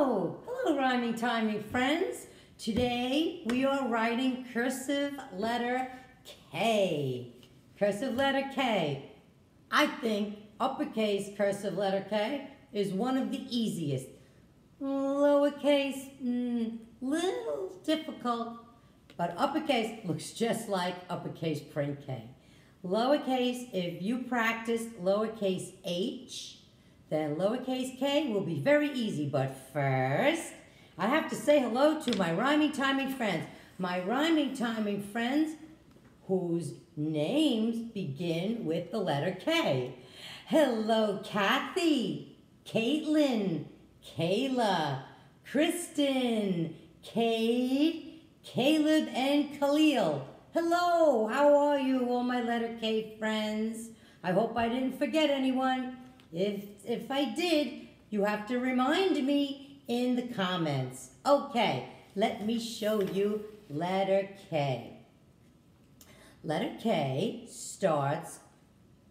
Hello, rhyming timing friends. Today we are writing cursive letter K. Cursive letter K. I think uppercase cursive letter K is one of the easiest. Lowercase, mm, little difficult, but uppercase looks just like uppercase print K. Lowercase, if you practice lowercase h, then lowercase k will be very easy, but first, I have to say hello to my rhyming timing friends. My rhyming timing friends whose names begin with the letter K. Hello, Kathy, Caitlin, Kayla, Kristen, Kate, Caleb, and Khalil. Hello, how are you, all my letter K friends? I hope I didn't forget anyone. If, if I did, you have to remind me in the comments. Okay, let me show you letter K. Letter K starts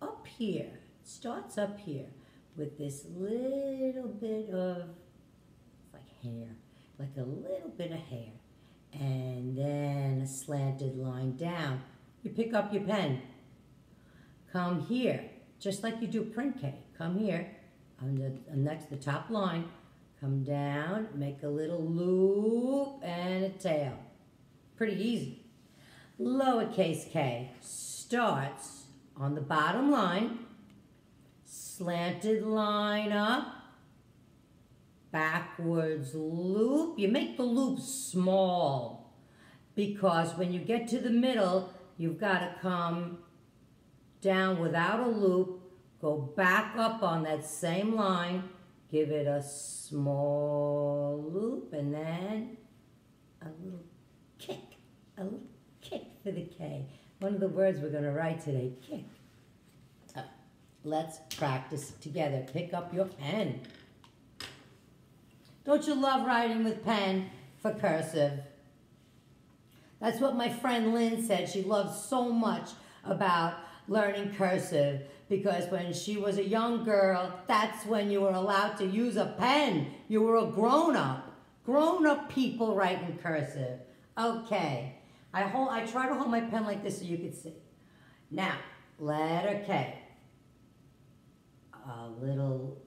up here, starts up here with this little bit of like hair, like a little bit of hair. And then a slanted line down. You pick up your pen. Come here, just like you do print K. Come here, on the next the top line, come down, make a little loop and a tail. Pretty easy. Lowercase k starts on the bottom line, slanted line up, backwards loop. You make the loop small because when you get to the middle, you've got to come down without a loop Go back up on that same line, give it a small loop, and then a little kick, a little kick for the K. One of the words we're going to write today, kick. Uh, let's practice together. Pick up your pen. Don't you love writing with pen for cursive? That's what my friend Lynn said she loves so much about learning cursive because when she was a young girl, that's when you were allowed to use a pen. You were a grown-up. Grown-up people write in cursive. Okay. I hold I try to hold my pen like this so you can see. Now, letter K. A little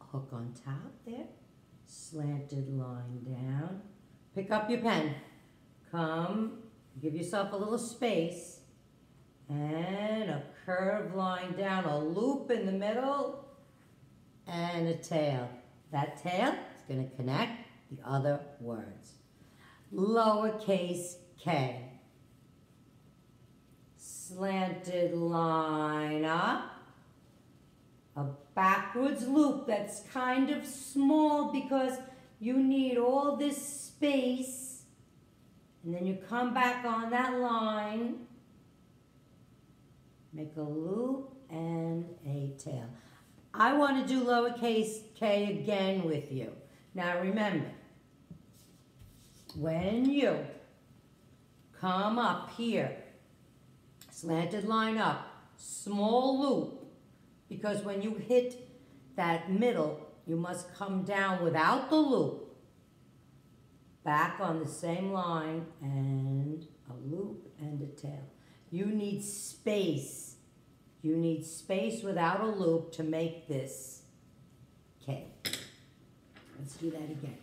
hook on top there. Slanted line down. Pick up your pen. Come, give yourself a little space and a curved line down, a loop in the middle, and a tail. That tail is going to connect the other words. Lowercase k. Slanted line up. A backwards loop that's kind of small because you need all this space. And then you come back on that line make a loop and a tail. I want to do lowercase k again with you. Now remember, when you come up here, slanted line up, small loop, because when you hit that middle, you must come down without the loop, back on the same line, and a loop and a tail. You need space. You need space without a loop to make this K. Let's do that again.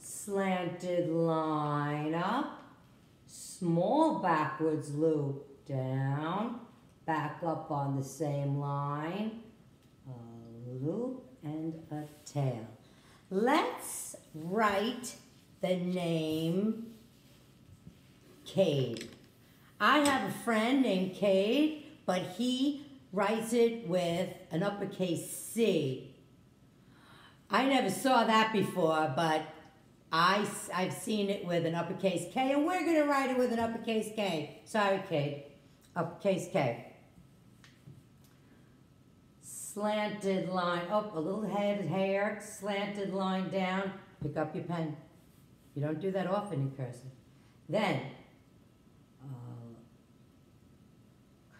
Slanted line up, small backwards loop down, back up on the same line, a loop and a tail. Let's write the name Kade. I have a friend named Cade, but he writes it with an uppercase C. I never saw that before, but I, I've seen it with an uppercase K, and we're going to write it with an uppercase K. Sorry, Cade. Uppercase K. Slanted line, up oh, a little head hair, slanted line down. Pick up your pen. You don't do that often in cursive. Then, uh,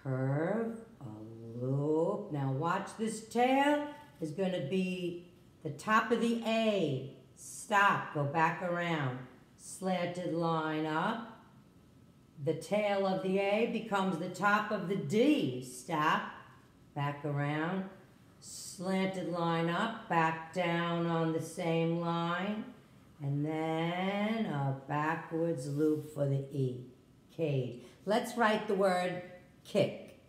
curve, a loop. Now watch this tail is going to be The top of the A, stop, go back around. Slanted line up. The tail of the A becomes the top of the D. Stop, back around. Slanted line up, back down on the same line. And then a backwards loop for the E. Kade. Let's write the word kick.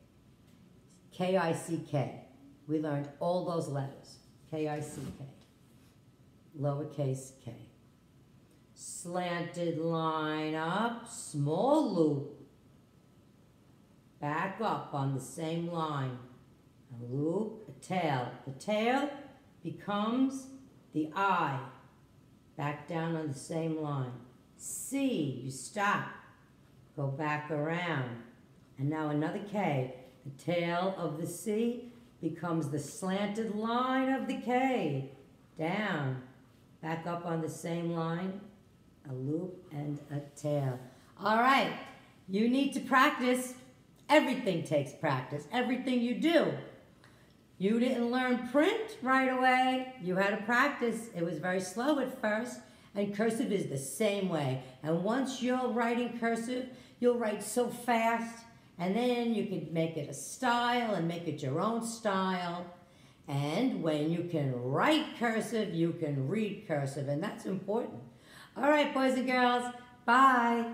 K-I-C-K. We learned all those letters. K-I-C-K. Lowercase k. Slanted line up, small loop. Back up on the same line. A loop, a tail. The tail becomes the I. Back down on the same line. C, you stop. Go back around. And now another K. The tail of the C becomes the slanted line of the K. Down. Back up on the same line. A loop and a tail. All right. You need to practice. Everything takes practice. Everything you do. You didn't learn print right away. You had to practice. It was very slow at first. And cursive is the same way. And once you're writing cursive, you'll write so fast. And then you can make it a style and make it your own style. And when you can write cursive, you can read cursive. And that's important. All right, boys and girls. Bye.